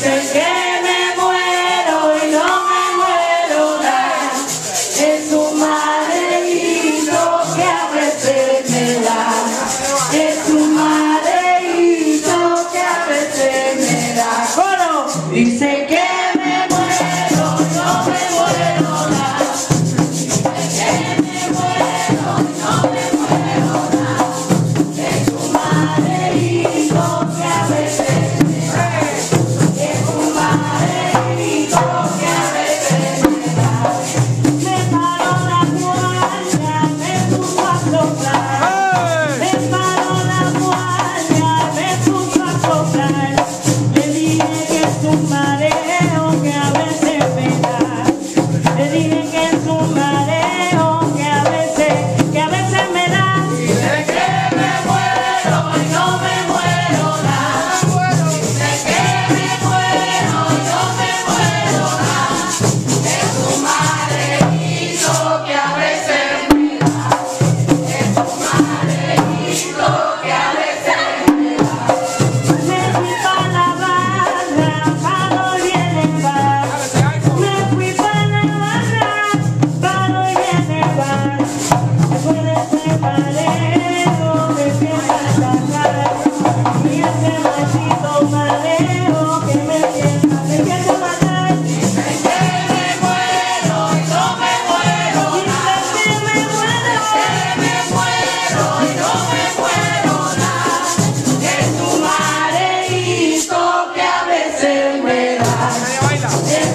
Dicen que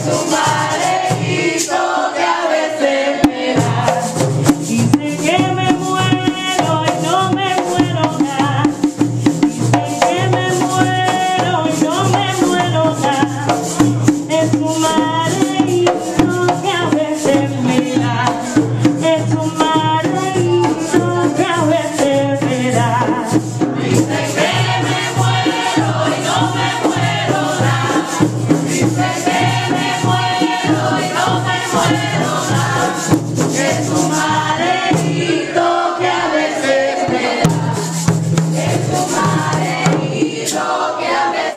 so much.